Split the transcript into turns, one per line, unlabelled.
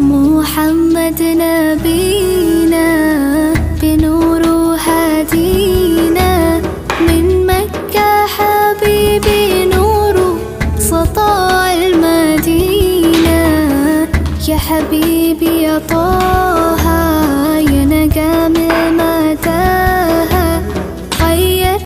محمد نبينا بنور هدينا من مكة حبيبي نور سطع المدينة. يا حبيبي يا طالب